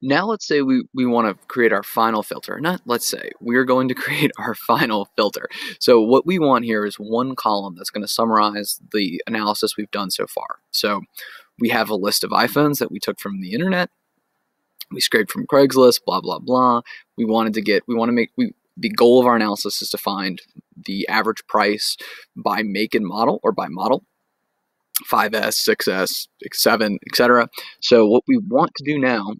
Now let's say we, we want to create our final filter. Not let's say, we're going to create our final filter. So what we want here is one column that's going to summarize the analysis we've done so far. So we have a list of iPhones that we took from the internet. We scraped from Craigslist, blah, blah, blah. We wanted to get, we want to make, we, the goal of our analysis is to find the average price by make and model or by model 5S, 6S, 7, etc. So what we want to do now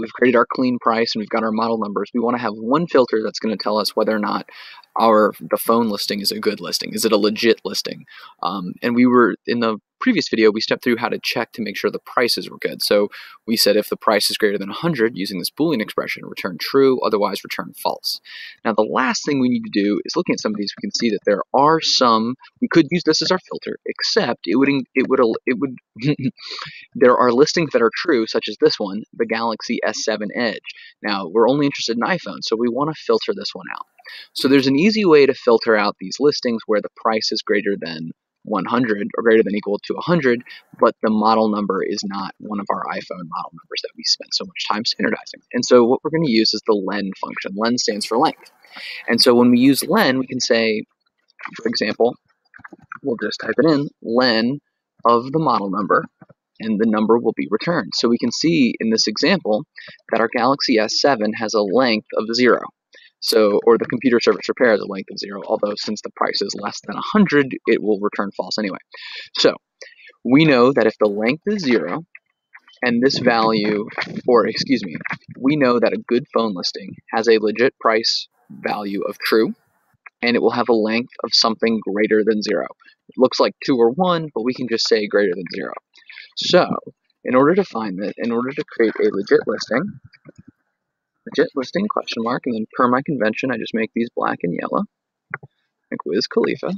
we've created our clean price and we've got our model numbers, we want to have one filter that's going to tell us whether or not our the phone listing is a good listing. Is it a legit listing? Um, and we were in the previous video, we stepped through how to check to make sure the prices were good. So we said if the price is greater than 100 using this Boolean expression, return true, otherwise return false. Now the last thing we need to do is looking at some of these, we can see that there are some, we could use this as our filter, except it would, it would, it would, there are listings that are true, such as this one, the Galaxy S7 Edge. Now we're only interested in iPhone, so we want to filter this one out. So there's an easy way to filter out these listings where the price is greater than 100 or greater than equal to 100, but the model number is not one of our iPhone model numbers that we spent so much time standardizing. And so what we're going to use is the len function. Len stands for length. And so when we use len, we can say, for example, we'll just type it in, len of the model number, and the number will be returned. So we can see in this example that our Galaxy S7 has a length of 0. So, or the computer service repair has a length of zero, although since the price is less than 100, it will return false anyway. So, we know that if the length is zero, and this value, or excuse me, we know that a good phone listing has a legit price value of true, and it will have a length of something greater than zero. It looks like two or one, but we can just say greater than zero. So, in order to find that, in order to create a legit listing, legit listing question mark, and then per my convention, I just make these black and yellow, like Wiz Khalifa.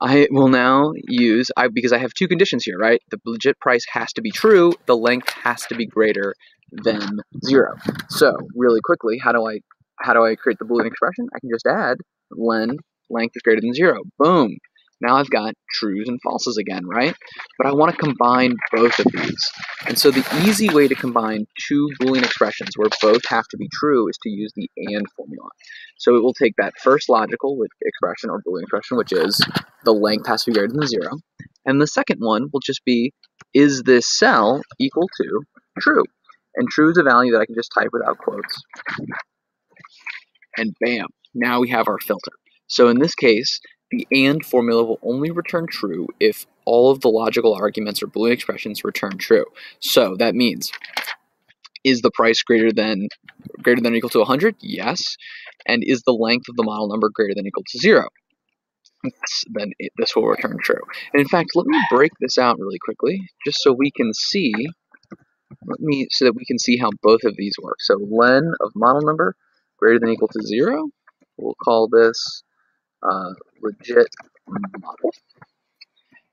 I will now use, I because I have two conditions here, right? The legit price has to be true, the length has to be greater than zero. So really quickly, how do I how do I create the Boolean expression? I can just add len length is greater than zero. Boom. Now I've got trues and falses again, right? But I want to combine both of these. And so the easy way to combine two Boolean expressions where both have to be true is to use the AND formula. So it will take that first logical expression or Boolean expression, which is the length has to be greater than zero. And the second one will just be, is this cell equal to true? And true is a value that I can just type without quotes. And bam, now we have our filter. So in this case, the AND formula will only return true if all of the logical arguments or Boolean expressions return true. So that means, is the price greater than greater than or equal to 100? Yes. And is the length of the model number greater than or equal to 0? Yes, then it, this will return true. And in fact, let me break this out really quickly, just so we can see, let me, so that we can see how both of these work. So len of model number greater than or equal to 0, we'll call this uh, legit model.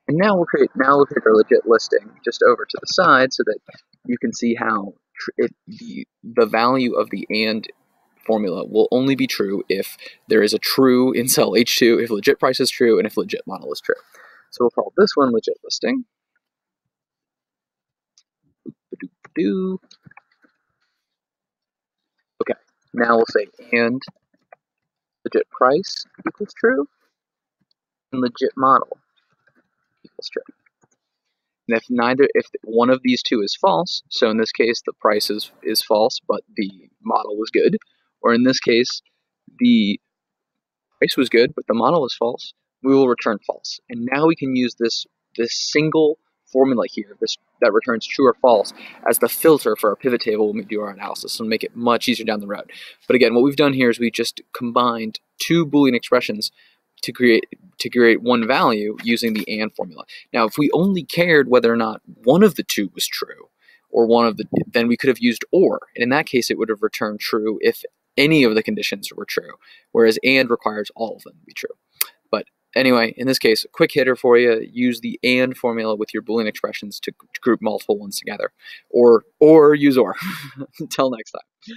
And now we'll create now we'll create our legit listing just over to the side so that you can see how it, the, the value of the AND formula will only be true if there is a true in cell H2, if legit price is true, and if legit model is true. So we'll call this one legit listing. Okay, now we'll say and legit price equals true, and legit model equals true. And if neither, if one of these two is false, so in this case the price is, is false, but the model was good, or in this case the price was good, but the model was false, we will return false. And now we can use this this single formula here, this that returns true or false, as the filter for our pivot table when we do our analysis and make it much easier down the road. But again, what we've done here is we just combined two Boolean expressions to create to create one value using the AND formula. Now, if we only cared whether or not one of the two was true, or one of the, then we could have used OR, and in that case, it would have returned true if any of the conditions were true, whereas AND requires all of them to be true. Anyway, in this case, quick hitter for you, use the AND formula with your Boolean expressions to group multiple ones together. Or, or use OR. Until next time.